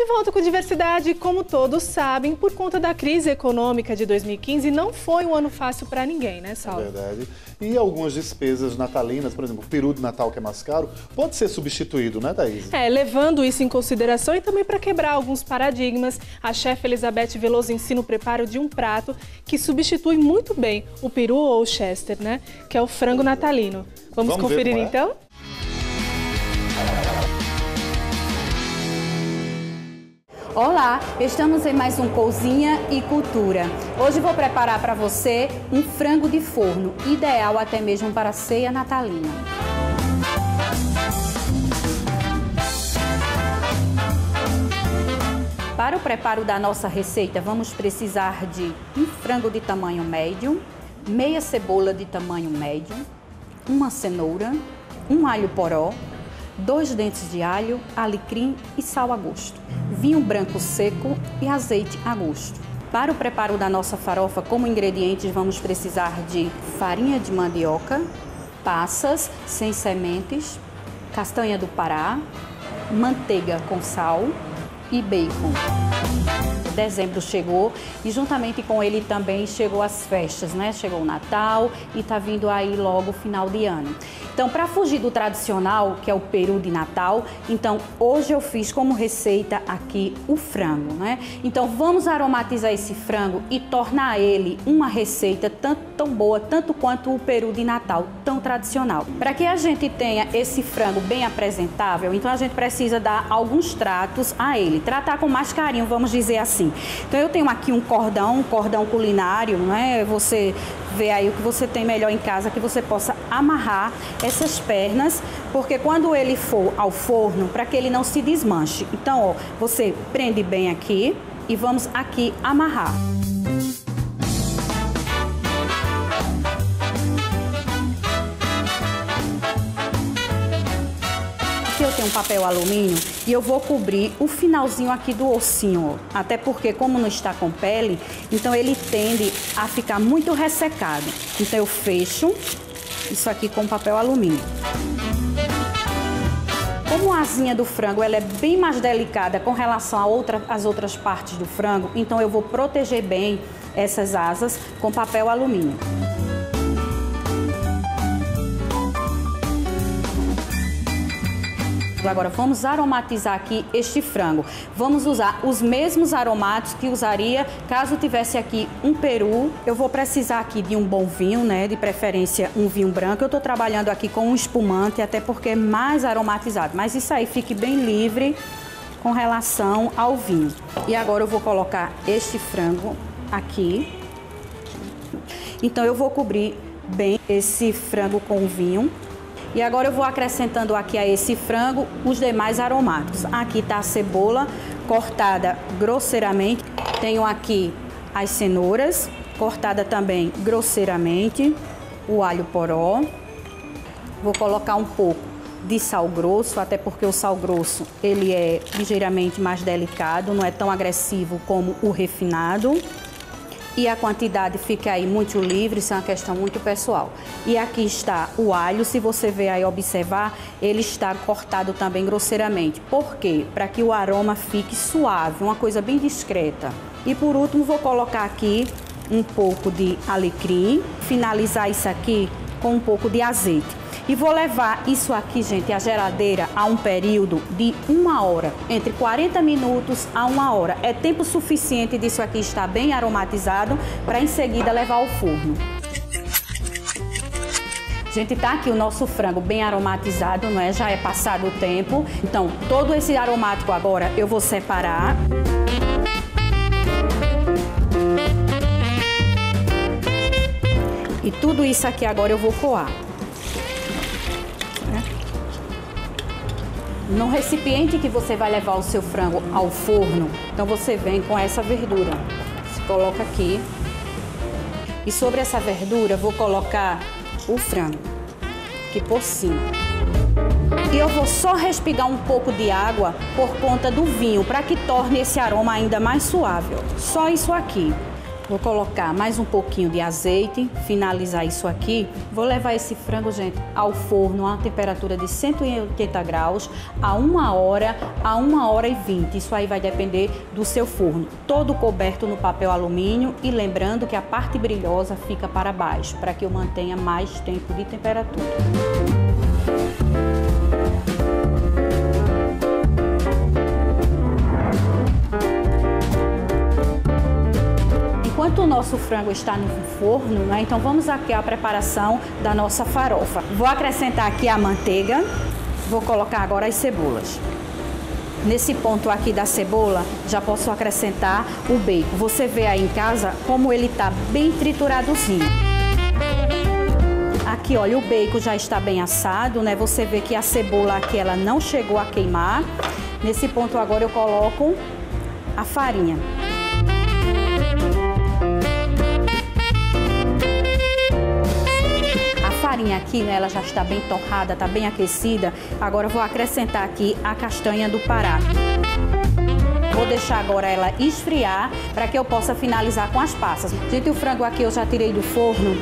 De volta com diversidade, como todos sabem, por conta da crise econômica de 2015, não foi um ano fácil para ninguém, né, Saulo? É verdade. E algumas despesas natalinas, por exemplo, o peru de Natal que é mais caro, pode ser substituído, né, Thaís? É, levando isso em consideração e também para quebrar alguns paradigmas, a chefe Elizabeth Veloso ensina o preparo de um prato que substitui muito bem o peru ou o chester, né, que é o frango natalino. Vamos, Vamos conferir é? então? Olá, estamos em mais um Cozinha e Cultura. Hoje vou preparar para você um frango de forno, ideal até mesmo para ceia natalina. Para o preparo da nossa receita, vamos precisar de um frango de tamanho médio, meia cebola de tamanho médio, uma cenoura, um alho poró, dois dentes de alho, alecrim e sal a gosto, vinho branco seco e azeite a gosto. Para o preparo da nossa farofa, como ingredientes, vamos precisar de farinha de mandioca, passas sem sementes, castanha do Pará, manteiga com sal e bacon. Dezembro chegou e juntamente com ele também chegou as festas, né? Chegou o Natal e tá vindo aí logo o final de ano. Então, para fugir do tradicional, que é o peru de Natal, então hoje eu fiz como receita aqui o frango, né? Então, vamos aromatizar esse frango e tornar ele uma receita tanto tão boa, tanto quanto o peru de Natal, tão tradicional. Para que a gente tenha esse frango bem apresentável, então a gente precisa dar alguns tratos a ele, tratar com mais carinho, vamos dizer assim. Então, eu tenho aqui um cordão, um cordão culinário, né? Você vê aí o que você tem melhor em casa, que você possa amarrar essas pernas, porque quando ele for ao forno, para que ele não se desmanche. Então, ó, você prende bem aqui e vamos aqui amarrar. Tenho um papel alumínio e eu vou cobrir o finalzinho aqui do ossinho, até porque como não está com pele, então ele tende a ficar muito ressecado. Então eu fecho isso aqui com papel alumínio. Como a asinha do frango ela é bem mais delicada com relação a outra, às outras partes do frango, então eu vou proteger bem essas asas com papel alumínio. Agora vamos aromatizar aqui este frango. Vamos usar os mesmos aromatos que usaria caso tivesse aqui um peru. Eu vou precisar aqui de um bom vinho, né? De preferência um vinho branco. Eu estou trabalhando aqui com um espumante, até porque é mais aromatizado. Mas isso aí fique bem livre com relação ao vinho. E agora eu vou colocar este frango aqui. Então eu vou cobrir bem esse frango com vinho. E agora eu vou acrescentando aqui a esse frango os demais aromáticos. Aqui está a cebola cortada grosseiramente. Tenho aqui as cenouras, cortada também grosseiramente. O alho poró. Vou colocar um pouco de sal grosso, até porque o sal grosso ele é ligeiramente mais delicado, não é tão agressivo como o refinado e a quantidade fica aí muito livre, isso é uma questão muito pessoal. E aqui está o alho, se você ver aí observar, ele está cortado também grosseiramente. Por quê? Para que o aroma fique suave, uma coisa bem discreta. E por último, vou colocar aqui um pouco de alecrim, finalizar isso aqui com um pouco de azeite. E vou levar isso aqui, gente, a geladeira a um período de uma hora, entre 40 minutos a uma hora. É tempo suficiente disso aqui estar bem aromatizado para em seguida levar ao forno. Gente, tá aqui o nosso frango bem aromatizado, não é? Já é passado o tempo. Então, todo esse aromático agora eu vou separar. E tudo isso aqui agora eu vou coar. No recipiente que você vai levar o seu frango ao forno, então você vem com essa verdura. Você coloca aqui. E sobre essa verdura, vou colocar o frango aqui por cima. E eu vou só respigar um pouco de água por conta do vinho, para que torne esse aroma ainda mais suave. Só isso aqui. Vou colocar mais um pouquinho de azeite, finalizar isso aqui. Vou levar esse frango, gente, ao forno a temperatura de 180 graus a uma hora a uma hora e vinte. Isso aí vai depender do seu forno. Todo coberto no papel alumínio e lembrando que a parte brilhosa fica para baixo, para que eu mantenha mais tempo de temperatura. Enquanto o nosso frango está no forno, né, então vamos aqui à preparação da nossa farofa. Vou acrescentar aqui a manteiga, vou colocar agora as cebolas. Nesse ponto aqui da cebola, já posso acrescentar o bacon. Você vê aí em casa como ele está bem trituradozinho. Aqui, olha, o bacon já está bem assado, né? Você vê que a cebola aqui, ela não chegou a queimar. Nesse ponto agora eu coloco a farinha. Farinha aqui, né, ela já está bem torrada, está bem aquecida. Agora vou acrescentar aqui a castanha do Pará. Vou deixar agora ela esfriar para que eu possa finalizar com as passas. Gente, o frango aqui eu já tirei do forno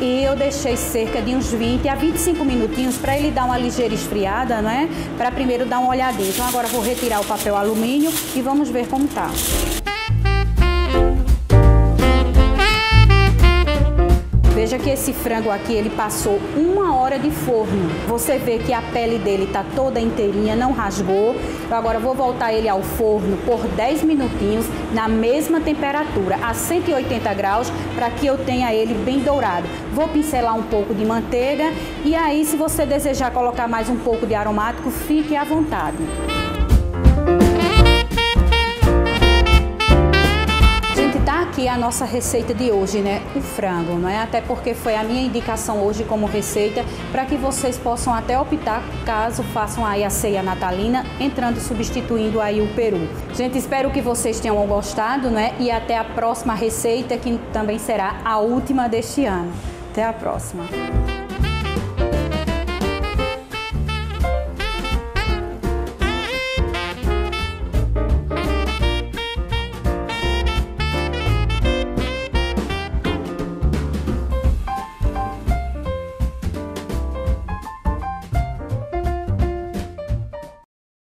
e eu deixei cerca de uns 20 a 25 minutinhos para ele dar uma ligeira esfriada, né? Para primeiro dar uma olhadinha. Então agora vou retirar o papel alumínio e vamos ver como tá. Esse frango aqui, ele passou uma hora de forno. Você vê que a pele dele tá toda inteirinha, não rasgou. Eu agora vou voltar ele ao forno por 10 minutinhos, na mesma temperatura, a 180 graus, para que eu tenha ele bem dourado. Vou pincelar um pouco de manteiga e aí, se você desejar colocar mais um pouco de aromático, fique à vontade. A nossa receita de hoje, né? O frango, não é? Até porque foi a minha indicação hoje como receita para que vocês possam até optar caso façam aí a ceia natalina, entrando substituindo aí o peru. Gente, espero que vocês tenham gostado, né? E até a próxima receita que também será a última deste ano. Até a próxima.